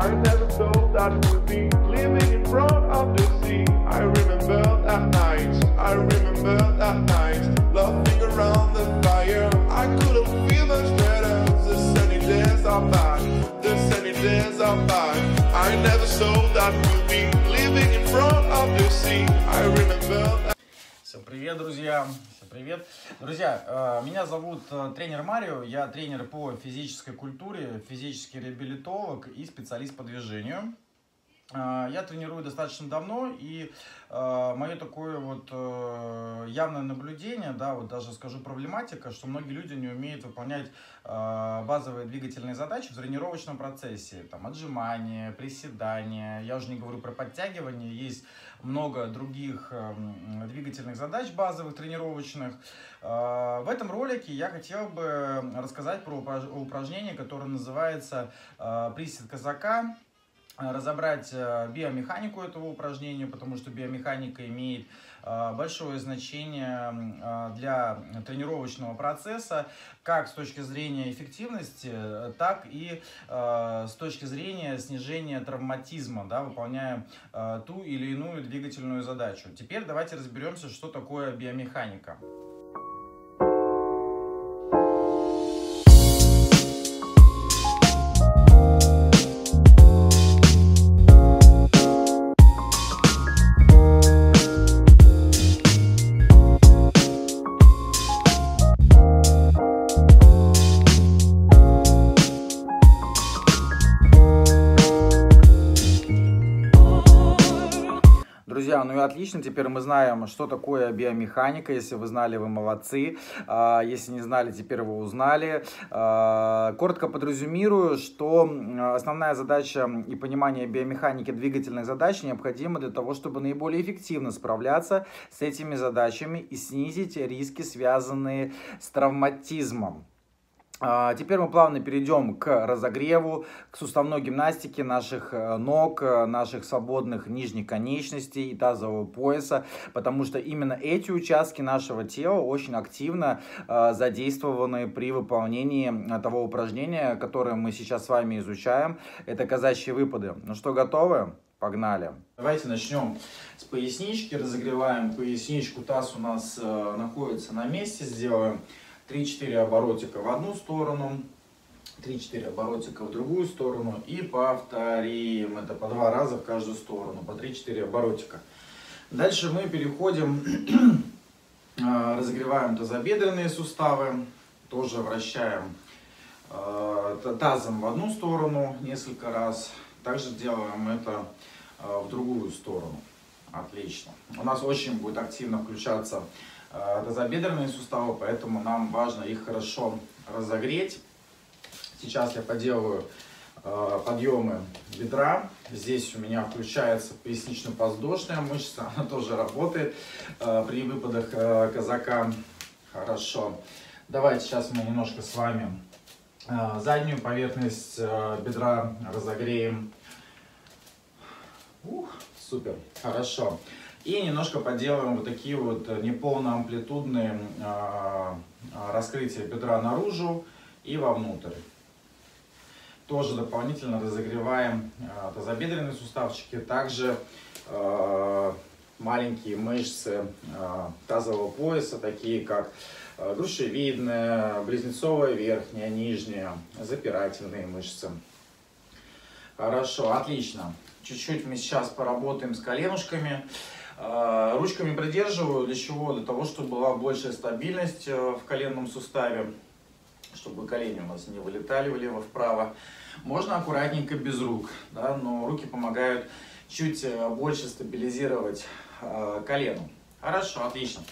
I never thought that we'd be living in front of the sea. I remember that night, I remember that night, laughing around the fire. I couldn't feel much better. The sunny days are back, the sunny days are back. I never thought that we'd be living in front of the sea. I remember that. Всем привет, друзья! Привет! Друзья, э, меня зовут э, тренер Марио, я тренер по физической культуре, физический реабилитолог и специалист по движению. Э, Я тренирую достаточно давно, и мое такое вот явное наблюдение, да, вот даже скажу проблематика, что многие люди не умеют выполнять базовые двигательные задачи в тренировочном процессе, там отжимания, приседания, я уже не говорю про подтягивание, есть много других эм, двигательных задач базовых, тренировочных. Э, В этом ролике я хотел бы рассказать про упраж- упражнение, которое называется э, «Присед казака», э, разобрать э, биомеханику этого упражнения, потому что биомеханика имеет э, большое значение э, для тренировочного процесса, как с точки зрения эффективности, э, так и э, с точки зрения снижения травматизма, да, выполняя э, ту или иную двигательную задачу. Теперь давайте разберемся, что такое биомеханика. Отлично, теперь мы знаем, что такое биомеханика. Если вы знали, вы молодцы. А, Если не знали, теперь вы узнали. А, Коротко подрезюмирую, что основная задача и понимание биомеханики двигательных задач необходимо для того, чтобы наиболее эффективно справляться с этими задачами и снизить риски, связанные с травматизмом. А, Теперь мы плавно перейдем к разогреву, к суставной гимнастике наших э, ног, э, наших свободных нижних конечностей и тазового пояса, потому что именно эти участки нашего тела очень активно э, задействованы при выполнении того упражнения, которое мы сейчас с вами изучаем. Это казачьи выпады. Ну что, готовы? Погнали. Давайте начнем с пояснички. Разогреваем поясничку. Таз у нас находится на месте. Сделаем 3-4 оборотика в одну сторону, 3-4 оборотика в другую сторону и повторим это по два раза в каждую сторону, по 3-4 оборотика. Дальше мы переходим, э, разогреваем тазобедренные суставы, тоже вращаем та- тазом в одну сторону несколько раз, также делаем это э, в другую сторону. Отлично. У нас очень будет активно включаться тазобедренные суставы, поэтому нам важно их хорошо разогреть. Сейчас я поделаю э, подъемы бедра. Здесь у меня включается пояснично-подвздошная мышца, она тоже работает э, при выпадах э, казака. Хорошо. Давайте сейчас мы немножко с вами э, заднюю поверхность э, бедра разогреем. Ух, супер, хорошо. И немножко поделаем вот такие вот э, неполноамплитудные э, э, раскрытия бедра наружу и вовнутрь. Тоже дополнительно разогреваем э, тазобедренные суставчики, также э, маленькие мышцы э, тазового пояса, такие как грушевидная, близнецовая верхняя, нижняя, запирательные мышцы. Хорошо, отлично. Чуть-чуть мы сейчас поработаем с коленушками. Э, Ручками придерживаю. Для чего? Для того, чтобы была большая стабильность э, в коленном суставе, чтобы колени у нас не вылетали влево-вправо. Можно аккуратненько без рук, да, но руки помогают чуть э, больше стабилизировать э, колено. Хорошо, отлично.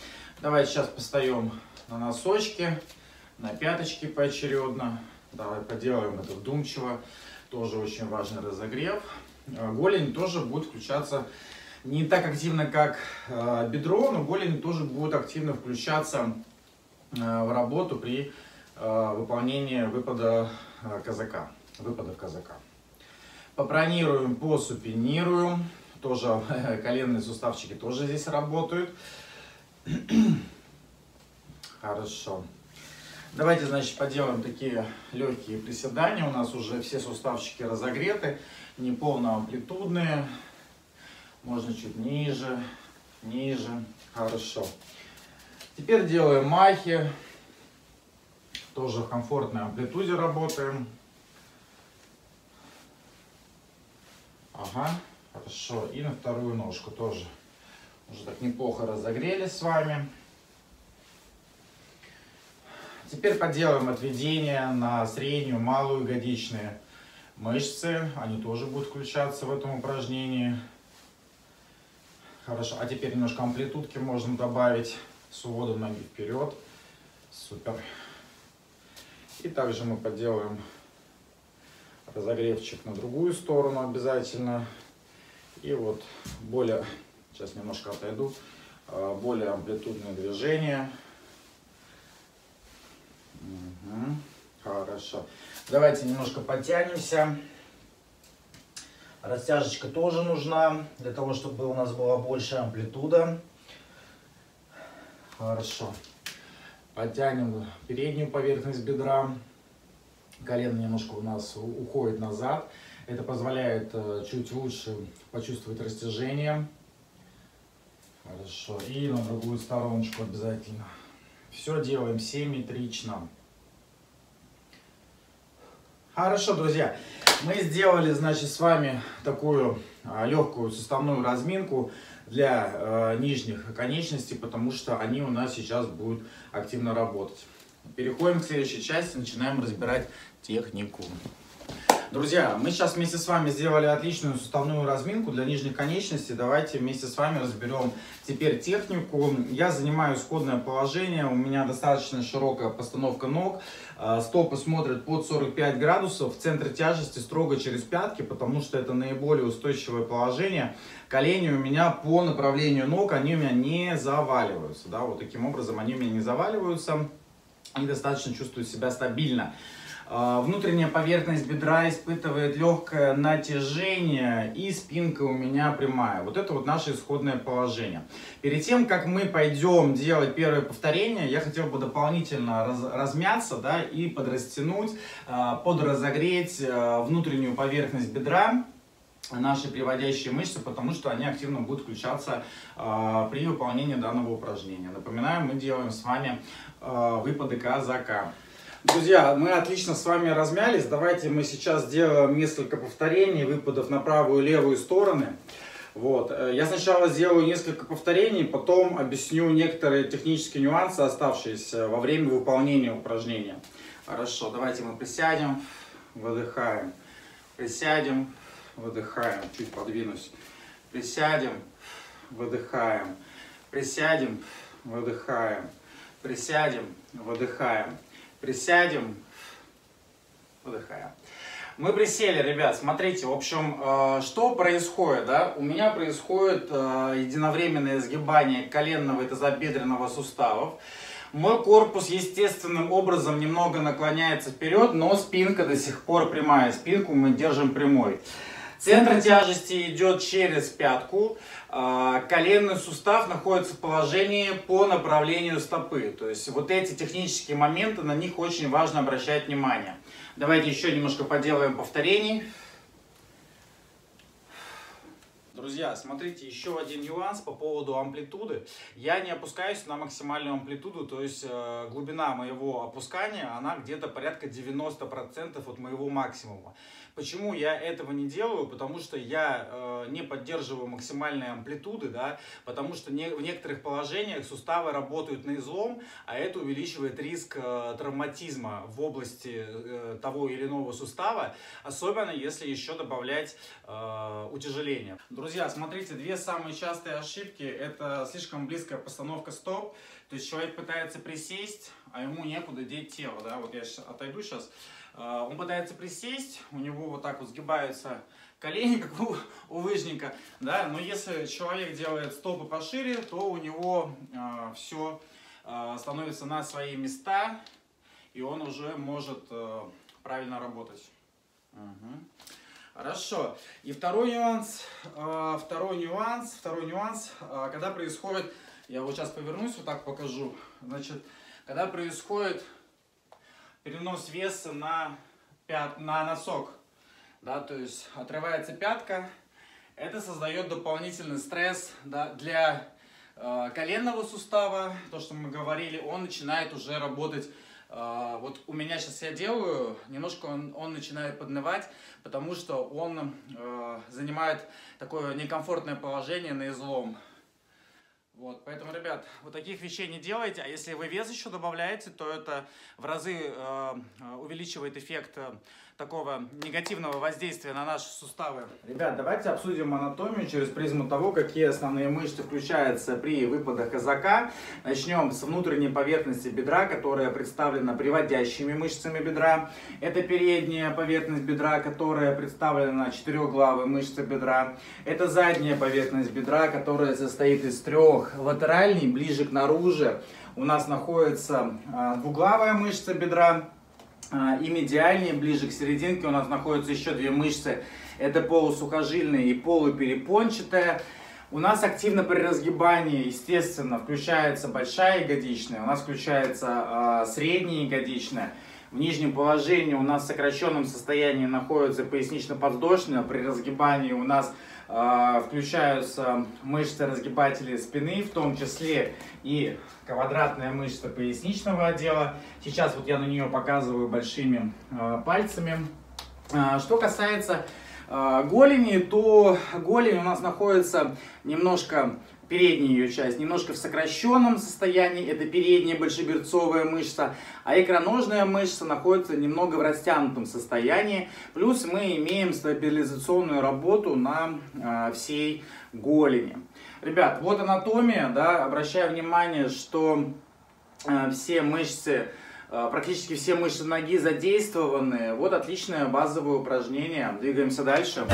Давайте сейчас постаем на носочки, на пяточки поочередно. Давай поделаем это вдумчиво. Тоже очень важный разогрев. Голень тоже будет включаться не так активно, как э, бедро, но голень тоже будет активно включаться э, в работу при э, выполнении выпада казака, выпадов казака. Попронируем, посупинируем. Тоже коленные суставчики тоже здесь работают. Хорошо. Давайте, значит, поделаем такие легкие приседания. У нас уже все суставчики разогреты, не полно амплитудные. Можно чуть ниже, ниже. Хорошо. Теперь делаем махи. Тоже в комфортной амплитуде работаем. Ага, хорошо. И на вторую ножку тоже. Уже так неплохо разогрелись с вами. Теперь поделаем отведение на среднюю, малую ягодичные мышцы. Они тоже будут включаться в этом упражнении. Хорошо. А теперь немножко амплитудки можно добавить с уводом ноги вперед. Супер. И также мы поделаем разогревчик на другую сторону обязательно. И вот более, сейчас немножко отойду, а, более амплитудные движения. Угу. Хорошо. Давайте немножко подтянемся. Растяжечка тоже нужна, для того, чтобы у нас была большая амплитуда. Хорошо. Подтянем переднюю поверхность бедра. Колено немножко у нас уходит назад. Это позволяет э, чуть лучше почувствовать растяжение. Хорошо. И на другую стороночку обязательно. Все делаем симметрично. Хорошо, друзья. Мы сделали, значит, с вами такую а, легкую суставную разминку для э, нижних конечностей, потому что они у нас сейчас будут активно работать. Переходим к следующей части, начинаем разбирать технику. Друзья, мы сейчас вместе с вами сделали отличную суставную разминку для нижних конечностей. Давайте вместе с вами разберем теперь технику. Я занимаю исходное положение, у меня достаточно широкая постановка ног. А, стопы смотрят под 45 градусов, центр тяжести строго через пятки, потому что это наиболее устойчивое положение. Колени у меня по направлению ног, они у меня не заваливаются. Да, вот таким образом они у меня не заваливаются. Они достаточно чувствуют себя стабильно. А, внутренняя поверхность бедра испытывает легкое натяжение и спинка у меня прямая. Вот это вот наше исходное положение. Перед тем, как мы пойдем делать первое повторение, я хотел бы дополнительно раз, размяться да, и подрастянуть, а, подразогреть а, внутреннюю поверхность бедра наши приводящие мышцы, потому что они активно будут включаться э, при выполнении данного упражнения. Напоминаю, мы делаем с вами э, выпады казака. Друзья, мы отлично с вами размялись. Давайте мы сейчас сделаем несколько повторений, выпадов на правую и левую стороны. Вот. Э, я сначала сделаю несколько повторений, потом объясню некоторые технические нюансы, оставшиеся во время выполнения упражнения. Хорошо, давайте мы присядем, выдыхаем. Присядем, выдыхаем. Чуть подвинусь. Присядем, выдыхаем. Присядем, выдыхаем. Присядем, выдыхаем. Присядем, выдыхаем. Мы присели, ребят, смотрите, в общем, э, что происходит, да? У меня происходит э, единовременное сгибание коленного и тазобедренного суставов. Мой корпус естественным образом немного наклоняется вперед, но спинка до сих пор прямая. Спинку мы держим прямой. Центр тяжести идет через пятку. А, коленный сустав находится в положении по направлению стопы. То есть вот эти технические моменты, на них очень важно обращать внимание. Давайте еще немножко поделаем повторений. Друзья, смотрите, еще один нюанс по поводу амплитуды. Я не опускаюсь на максимальную амплитуду, то есть э, глубина моего опускания, она где-то порядка 90% от моего максимума. Почему я этого не делаю? Потому что я э, не поддерживаю максимальные амплитуды, да, потому что не, в некоторых положениях суставы работают на излом, а это увеличивает риск э, травматизма в области э, того или иного сустава, особенно если еще добавлять э, утяжеление. Друзья, смотрите, две самые частые ошибки, это слишком близкая постановка стоп, то есть человек пытается присесть, а ему некуда деть тело, да, вот я сейчас отойду сейчас, он пытается присесть, у него вот так вот сгибаются колени, как у, у лыжника, да, но если человек делает стопы пошире, то у него э, а, все э, а, становится на свои места, и он уже может э, правильно работать. Угу. Хорошо. И второй нюанс, э, второй нюанс, второй нюанс, э, когда происходит, я вот сейчас повернусь, вот так покажу, значит, когда происходит перенос веса на, пят, на носок. Да, то есть отрывается пятка, это создает дополнительный стресс да, для э, коленного сустава, то, что мы говорили, он начинает уже работать Uh, вот у меня сейчас я делаю, немножко он, он начинает поднывать, потому что он uh, занимает такое некомфортное положение на излом. Вот, поэтому, ребят, вот таких вещей не делайте, а если вы вес еще добавляете, то это в разы э, увеличивает эффект э, такого негативного воздействия на наши суставы. Ребят, давайте обсудим анатомию через призму того, какие основные мышцы включаются при выпадах казака. Начнем с внутренней поверхности бедра, которая представлена приводящими мышцами бедра. Это передняя поверхность бедра, которая представлена четырехглавой мышцей бедра. Это задняя поверхность бедра, которая состоит из трех. Латеральной, ближе к наружу, у нас находится а, двуглавая мышца бедра, и медиальнее, ближе к серединке, у нас находятся еще две мышцы. Это полусухожильная и полуперепончатая. У нас активно при разгибании, естественно, включается большая ягодичная, у нас включается э, средняя ягодичная. В нижнем положении у нас в сокращенном состоянии находится пояснично-подвздошная. При разгибании у нас включаются мышцы разгибателей спины, в том числе и квадратная мышца поясничного отдела. Сейчас вот я на нее показываю большими э, пальцами. Э, что касается голени, то голень у нас находится немножко передняя ее часть немножко в сокращенном состоянии, это передняя большеберцовая мышца, а икроножная мышца находится немного в растянутом состоянии. Плюс мы имеем стабилизационную работу на э, всей голени. Ребят, вот анатомия, да, обращаю внимание, что э, все мышцы, э, практически все мышцы ноги задействованы. Вот отличное базовое упражнение. Двигаемся дальше.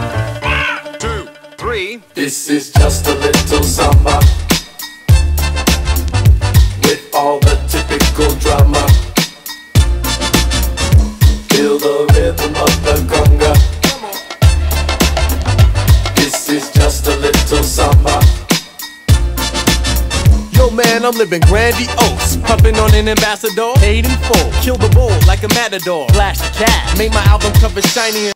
Two, three. This is just a little samba With all the typical drama Feel the rhythm of the conga This is just a little samba Yo, man, I'm living grandiose. Pumping on an ambassador, paid in full. Kill the bull like a matador. Flash the cat, make my album cover shiny.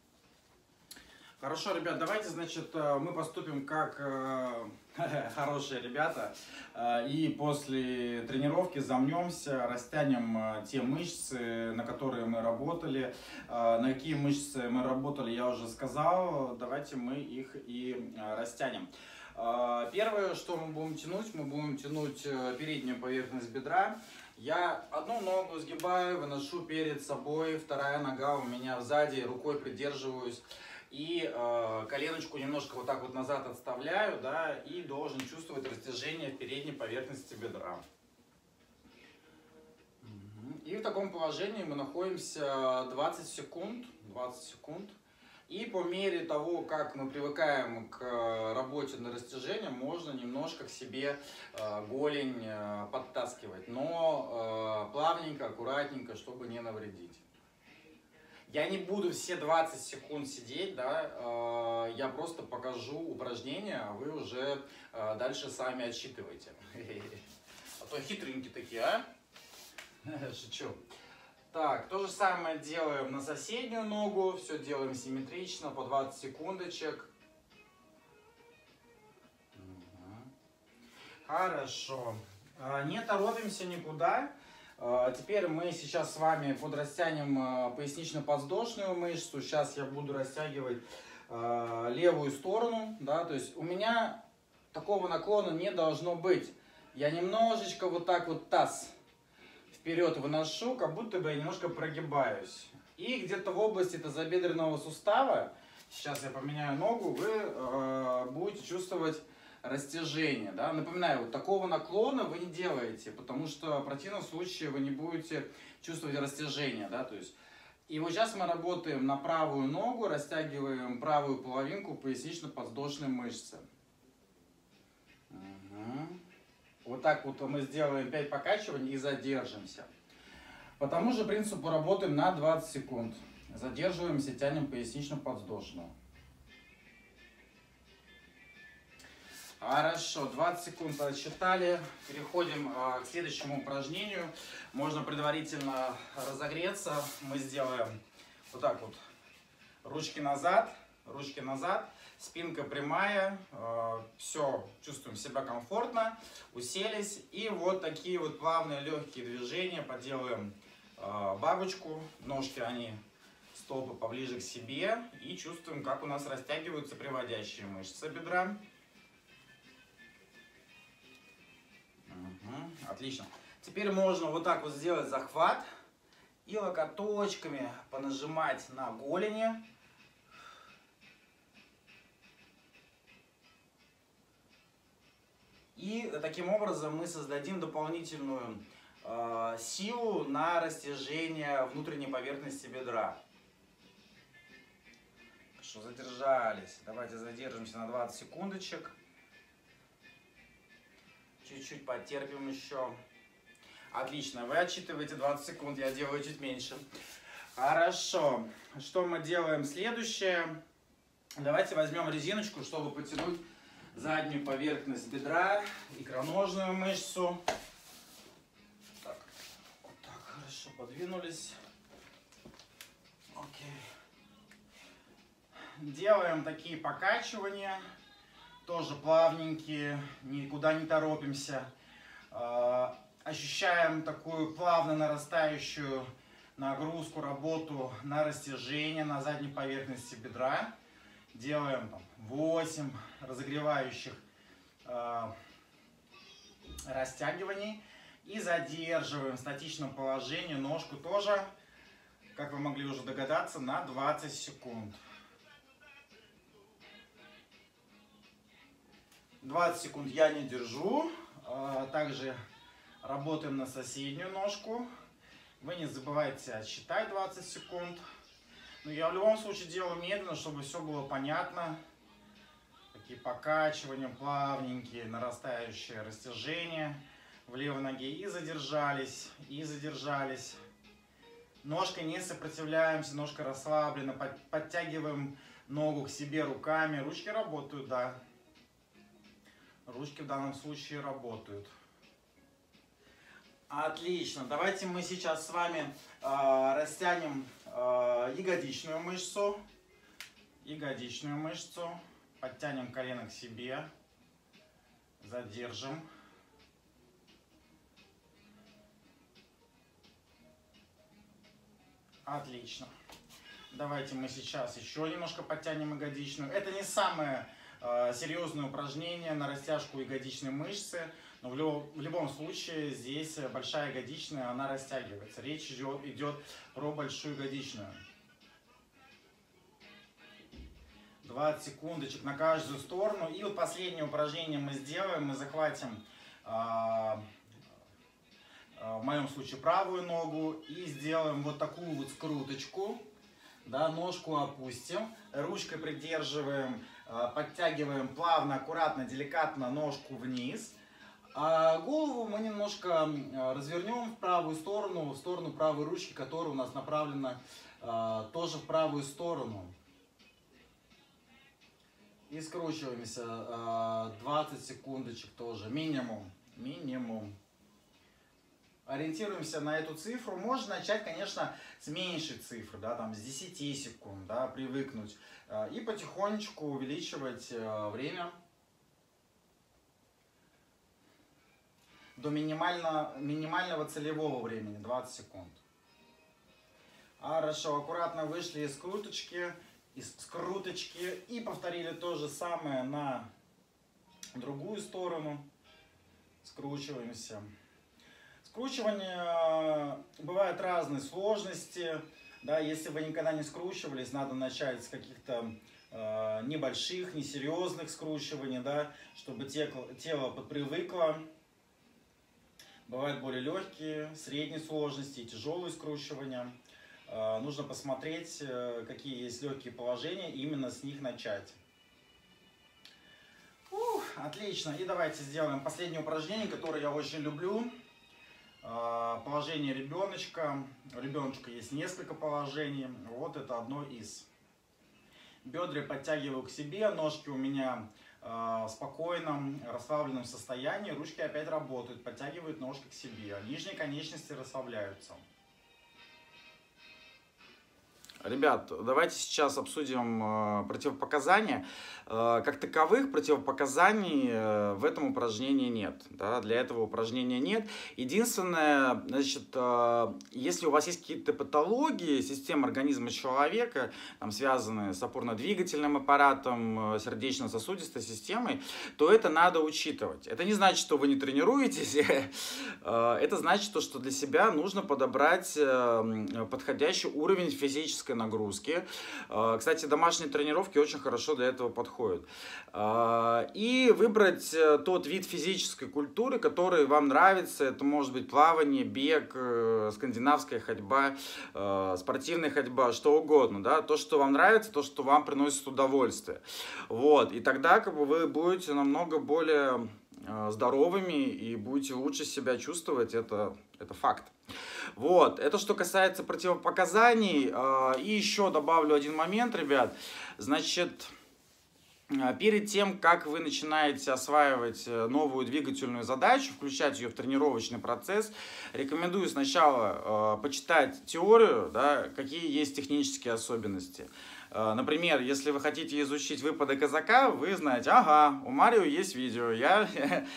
Хорошо, ребят, давайте, значит, э, мы поступим как э, хорошие ребята. Э, и после тренировки замнемся, растянем те мышцы, на которые мы работали. На какие мышцы мы работали, я уже сказал. Давайте мы их и растянем. Первое, что мы будем тянуть, мы будем тянуть э, переднюю поверхность бедра. Я одну ногу сгибаю, выношу перед собой, вторая нога у меня сзади, рукой придерживаюсь. И э, коленочку немножко вот так вот назад отставляю, да, и должен чувствовать растяжение передней поверхности бедра. И в таком положении мы находимся 20 секунд. 20 секунд. И по мере того, как мы привыкаем к э, работе на растяжение, можно немножко к себе э, голень э, подтаскивать, но плавненько, аккуратненько, чтобы не навредить. Я не буду все 20 секунд сидеть, да, я просто покажу упражнение, а вы уже дальше сами отсчитывайте. А то хитренькие такие, а? Шучу. Так, то же самое делаем на соседнюю ногу. Все делаем симметрично, по 20 секундочек. Хорошо. А, не торопимся никуда. А, теперь мы сейчас с вами подрастянем а, пояснично-подвздошную мышцу. Сейчас я буду растягивать левую сторону. Да, то есть у меня такого наклона не должно быть. Я немножечко вот так вот таз вперед выношу, как будто бы я немножко прогибаюсь. И где-то в области тазобедренного сустава, сейчас я поменяю ногу, вы э, будете чувствовать растяжение. Да? Напоминаю, вот такого наклона вы не делаете, потому что в противном случае вы не будете чувствовать растяжение. Да? То есть, и вот сейчас мы работаем на правую ногу, растягиваем правую половинку пояснично-подвздошной мышцы. Угу. Вот так вот мы сделаем 5 покачиваний и задержимся. По тому же принципу работаем на 20 секунд. Задерживаемся, тянем пояснично-подвздошную. Хорошо, 20 секунд отсчитали. Переходим а, к следующему упражнению. Можно предварительно разогреться. Мы сделаем вот так вот. Ручки назад, ручки назад, спинка прямая. А, все, чувствуем себя комфортно. Уселись. И вот такие вот плавные легкие движения. Поделаем а, бабочку. Ножки они стопы поближе к себе. И чувствуем, как у нас растягиваются приводящие мышцы бедра. Отлично. Теперь можно вот так вот сделать захват и локоточками понажимать на голени. И таким образом мы создадим дополнительную э, силу на растяжение внутренней поверхности бедра. Хорошо, задержались. Давайте задержимся на 20 секундочек. Чуть-чуть потерпим еще. Отлично, вы отчитываете 20 секунд, я делаю чуть меньше. Хорошо, что мы делаем следующее? Давайте возьмем резиночку, чтобы потянуть заднюю поверхность бедра, икроножную мышцу. Так, вот так, хорошо, подвинулись. Окей. Делаем такие покачивания тоже плавненькие, никуда не торопимся. А, ощущаем такую плавно нарастающую нагрузку, работу на растяжение на задней поверхности бедра. Делаем там, 8 разогревающих э, растягиваний. И задерживаем в статичном положении ножку тоже, как вы могли уже догадаться, на 20 секунд. 20 секунд я не держу. А, также работаем на соседнюю ножку. Вы не забывайте отсчитать 20 секунд. Но я в любом случае делаю медленно, чтобы все было понятно. Такие покачивания плавненькие, нарастающее растяжение в левой ноге. И задержались, и задержались. Ножкой не сопротивляемся, ножка расслаблена. Подтягиваем ногу к себе руками. Ручки работают, да. Ручки в данном случае работают. Отлично. Давайте мы сейчас с вами э, растянем э, ягодичную мышцу. Ягодичную мышцу. Подтянем колено к себе. Задержим. Отлично. Давайте мы сейчас еще немножко подтянем ягодичную. Это не самое Э, серьезное упражнение на растяжку ягодичной мышцы. Но в, любом, в любом случае здесь большая ягодичная, она растягивается. Речь идет, идет про большую ягодичную. 20 секундочек на каждую сторону. И вот последнее упражнение мы сделаем. Мы захватим, а, а, в моем случае, правую ногу и сделаем вот такую вот скруточку. Да, ножку опустим, ручкой придерживаем подтягиваем плавно, аккуратно, деликатно ножку вниз. А голову мы немножко развернем в правую сторону, в сторону правой ручки, которая у нас направлена а, тоже в правую сторону. И скручиваемся 20 а, секундочек тоже, минимум, минимум ориентируемся на эту цифру. Можно начать, конечно, с меньшей цифры, да, там с 10 секунд, да, привыкнуть. Э, и потихонечку увеличивать э, время до минимально, минимального целевого времени, 20 секунд. Хорошо, аккуратно вышли из круточки, из скруточки и повторили то же самое на другую сторону. Скручиваемся. Скручивание э, бывает разной сложности. Да, если вы никогда не скручивались, надо начать с каких-то э, небольших, несерьезных скручиваний, да, чтобы тело, тело подпривыкло. Бывают более легкие, средней сложности, тяжелые скручивания. Э, нужно посмотреть, э, какие есть легкие положения, и именно с них начать. Ух, отлично. И давайте сделаем последнее упражнение, которое я очень люблю. А, положение ребеночка. У ребеночка есть несколько положений. Вот это одно из. Бедра подтягиваю к себе, ножки у меня в спокойном, расслабленном состоянии. Ручки опять работают, подтягивают ножки к себе. Нижние конечности расслабляются. Ребят, давайте сейчас обсудим э, противопоказания. Э, как таковых противопоказаний э, в этом упражнении нет. Да? Для этого упражнения нет. Единственное, значит, если у вас есть какие-то патологии системы организма человека, там, связанные с опорно-двигательным аппаратом, сердечно-сосудистой системой, то это надо учитывать. Это не значит, что вы не тренируетесь. Это значит, что для себя нужно подобрать подходящий уровень физической нагрузки. А, кстати, домашние тренировки очень хорошо для этого подходят. А, и выбрать э, тот вид физической культуры, который вам нравится. Это может быть плавание, бег, э, скандинавская ходьба, э, спортивная ходьба, что угодно. Да? То, что вам нравится, то, что вам приносит удовольствие. Вот. И тогда как бы, вы будете намного более здоровыми и будете лучше себя чувствовать. Это, это факт. Вот, это что касается противопоказаний. А, и еще добавлю один момент, ребят. Значит, а, перед тем, как вы начинаете осваивать э, новую двигательную задачу, включать ее в тренировочный процесс, рекомендую сначала э, почитать теорию, да, какие есть технические особенности. Например, если вы хотите изучить выпады казака, вы знаете, ага, у Марио есть видео, я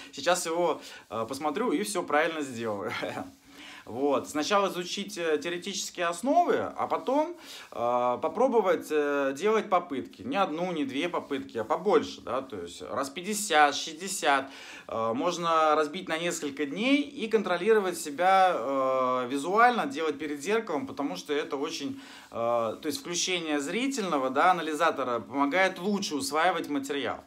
сейчас его посмотрю и все правильно сделаю. Вот. Сначала изучить э, теоретические основы, а потом э, попробовать э, делать попытки. Не одну, не две попытки, а побольше. Да? То есть раз 50, 60. Э, можно разбить на несколько дней и контролировать себя э, визуально, делать перед зеркалом, потому что это очень... Э, то есть включение зрительного да, анализатора помогает лучше усваивать материал.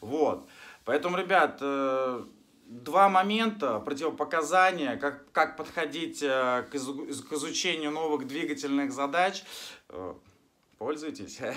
Вот. Поэтому, ребят, э, два момента противопоказания, как, как подходить э, к, к изучению новых двигательных задач. Э, пользуйтесь.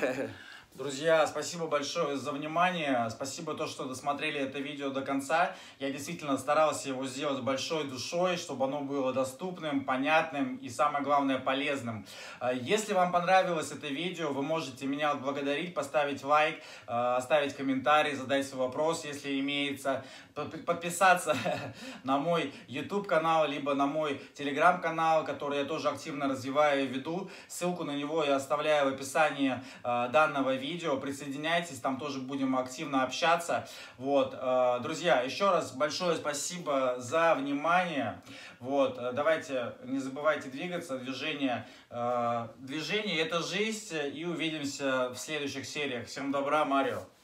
Друзья, спасибо большое за внимание. Спасибо то, что досмотрели это видео до конца. Я действительно старался его сделать большой душой, чтобы оно было доступным, понятным и, самое главное, полезным. Э, если вам понравилось это видео, вы можете меня отблагодарить, поставить лайк, оставить комментарий, задать свой вопрос, если имеется подписаться на мой YouTube канал, либо на мой Telegram канал, который я тоже активно развиваю и веду. Ссылку на него я оставляю в описании э, данного видео. Присоединяйтесь, там тоже будем активно общаться. Вот, э, друзья, еще раз большое спасибо за внимание. Вот, э, давайте не забывайте двигаться, движение, движение это жизнь, и увидимся в следующих сериях. Всем добра, Марио.